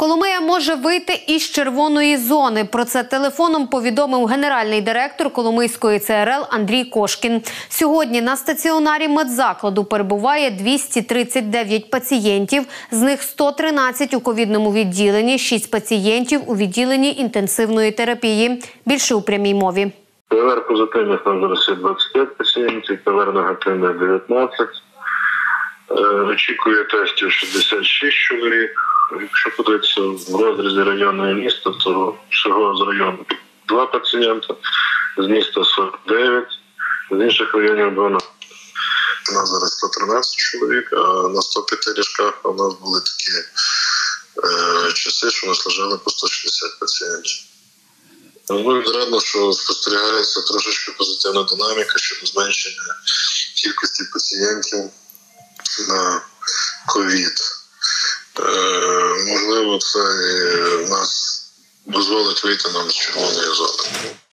Коломия може вийти із червоної зони. Про це телефоном повідомив генеральний директор Коломийської ЦРЛ Андрій Кошкін. Сьогодні на стаціонарі медзакладу перебуває 239 пацієнтів. З них 113 у ковідному відділенні, 6 пацієнтів у відділенні інтенсивної терапії. Більше у прямій мові. ПЛР позитивних на зараз є 25 пацієнтів, ПЛР негативних 19. Е, Очікує тестів 66 чоловік. Якщо подивитися в розрізі районного міста, то всього з району 2 пацієнти, з міста 49, з інших районів 12. У нас зараз 113 чоловік, а на 105 ліжках у нас були такі е, часи, що нас лежали по 160 пацієнтів. Ну, відрадно, що спостерігається трошечки позитивна динаміка щодо зменшення кількості пацієнтів на ковід. Е, можливо, це нас дозволить вийти нам з червоної зони.